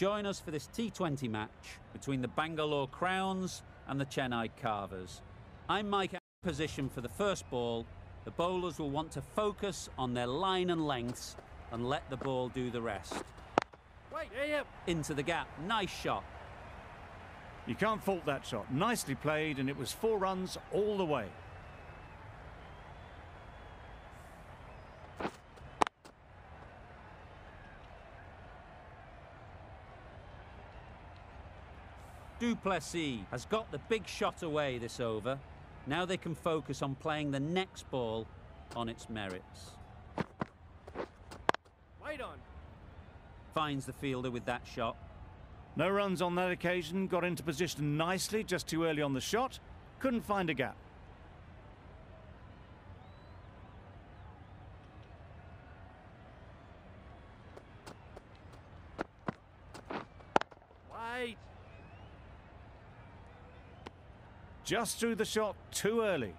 for this T20 match between the Bangalore Crowns and the Chennai Carvers. I'm Mike position for the first ball. The bowlers will want to focus on their line and lengths and let the ball do the rest. Wait, yeah, Into the gap. Nice shot. You can't fault that shot. Nicely played, and it was four runs all the way. Duplessis has got the big shot away this over. Now they can focus on playing the next ball on its merits. Wait on. Finds the fielder with that shot. No runs on that occasion, got into position nicely, just too early on the shot. Couldn't find a gap. Wait. Just threw the shot too early.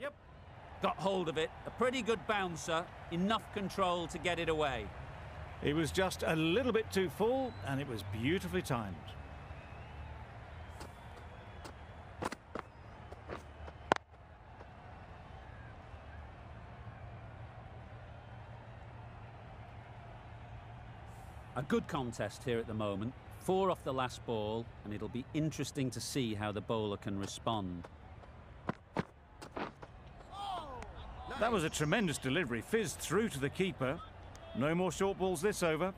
Yep. Got hold of it. A pretty good bouncer. Enough control to get it away. It was just a little bit too full, and it was beautifully timed. A good contest here at the moment. Four off the last ball, and it'll be interesting to see how the bowler can respond. That was a tremendous delivery, fizzed through to the keeper. No more short balls this over.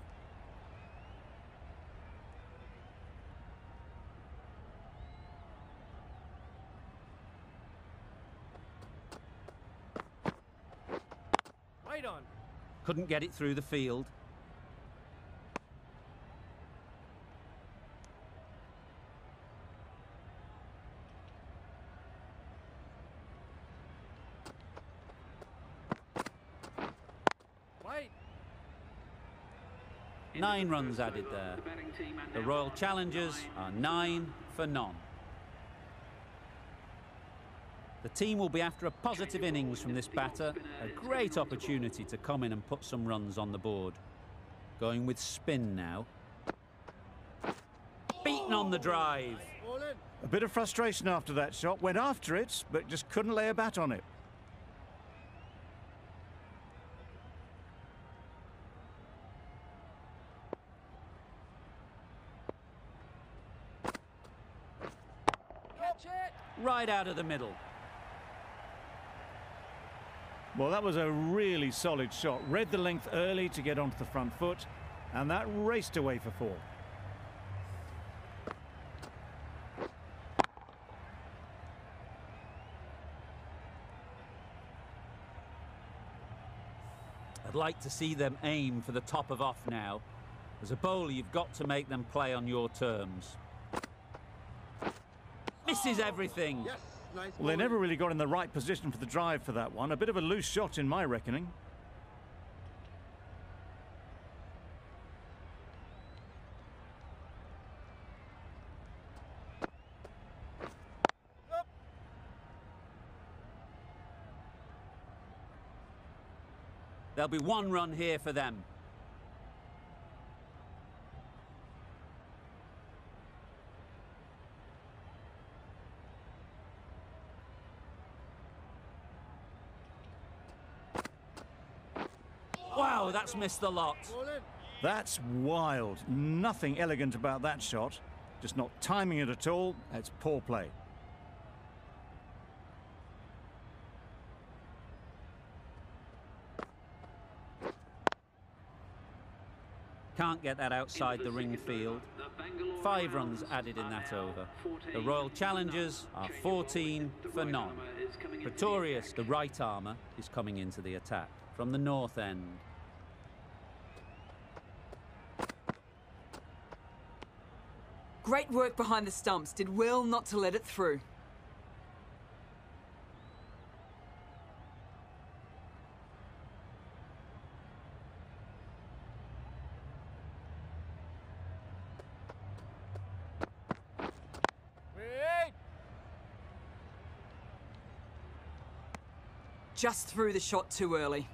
Wait on. Couldn't get it through the field. Wait. Nine runs added there. The Royal Challengers are nine for none. The team will be after a positive innings from this batter, a great opportunity to come in and put some runs on the board. Going with spin now. Beaten on the drive. A bit of frustration after that shot. Went after it, but just couldn't lay a bat on it. Catch it. Right out of the middle. Well, that was a really solid shot. Read the length early to get onto the front foot, and that raced away for four. I'd like to see them aim for the top of off now. As a bowler, you've got to make them play on your terms. Misses everything. Yes. Nice. Well, they never really got in the right position for the drive for that one. A bit of a loose shot in my reckoning. There'll be one run here for them. Wow, that's missed the lot. That's wild. Nothing elegant about that shot. Just not timing it at all. It's poor play. Can't get that outside the ring field. Five runs added in that over. The Royal Challengers are 14 for none. Pretorius, the right armer, is coming into the attack from the north end. Great work behind the stumps. Did well not to let it through. Just threw the shot too early.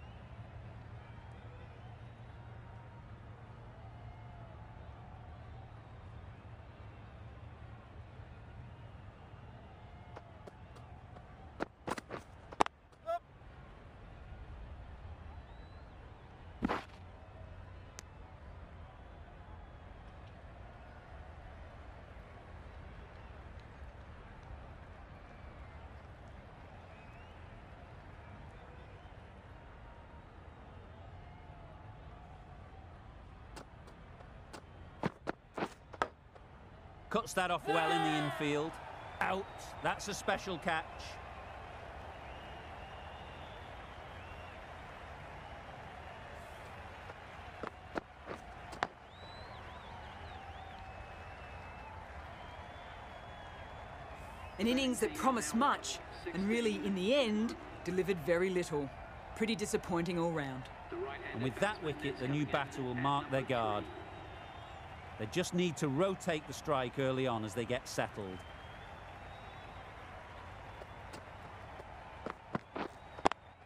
Cuts that off well in the infield. Out. That's a special catch. An innings that promised much and really, in the end, delivered very little. Pretty disappointing all round. And with that wicket, the new batter will mark their guard. They just need to rotate the strike early on as they get settled.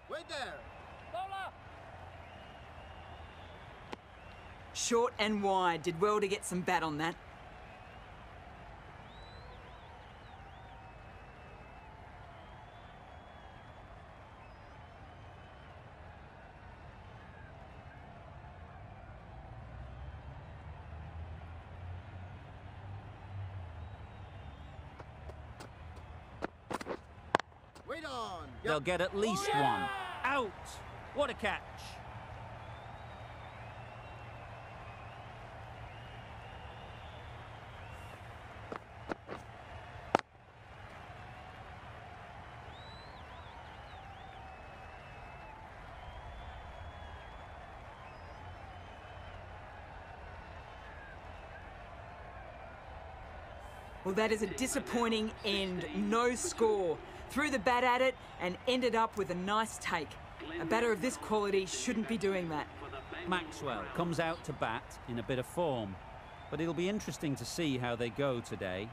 Wait there. Bowler. Short and wide. Did well to get some bat on that. Wait on. They'll get at least oh, one. Out. What a catch. Well, that is a disappointing end. No score. Threw the bat at it and ended up with a nice take. A batter of this quality shouldn't be doing that. Maxwell comes out to bat in a bit of form, but it'll be interesting to see how they go today.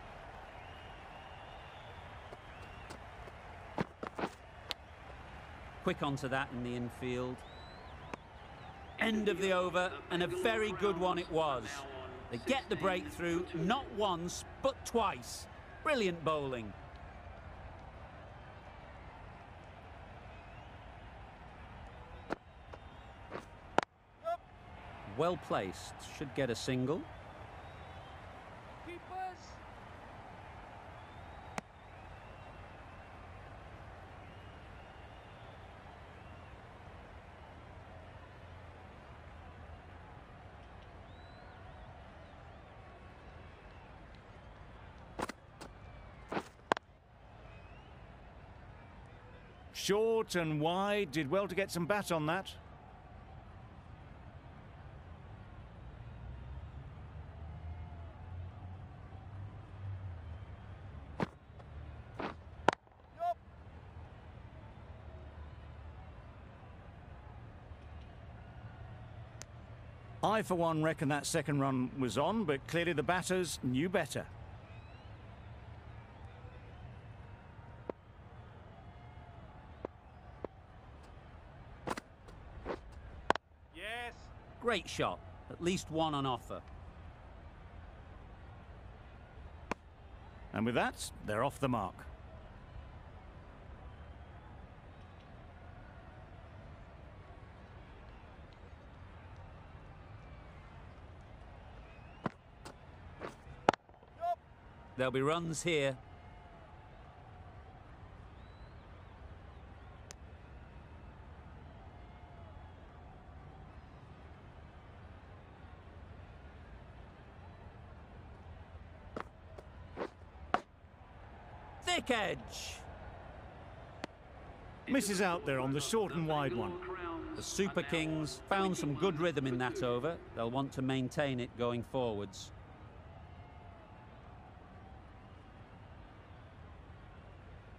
Quick onto that in the infield. End of the over, and a very good one it was. They get the breakthrough, not once, but twice. Brilliant bowling. Well placed, should get a single. Short and wide, did well to get some bat on that. I, for one, reckon that second run was on, but clearly the batters knew better. Yes. Great shot, at least one on offer. And with that, they're off the mark. There'll be runs here. Thick edge. Misses out there on the short and wide one. The Super Kings found some good rhythm in that over. They'll want to maintain it going forwards.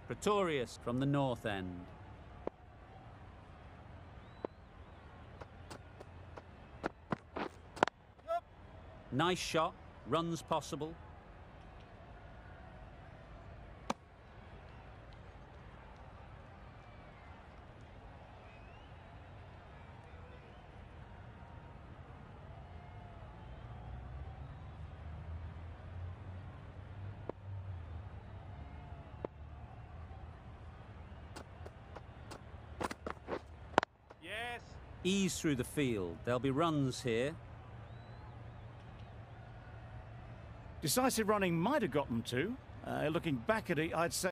Pretorius from the north end. Nice shot, runs possible. Ease through the field. There'll be runs here. Decisive running might have got them to. Uh, looking back at it, I'd say.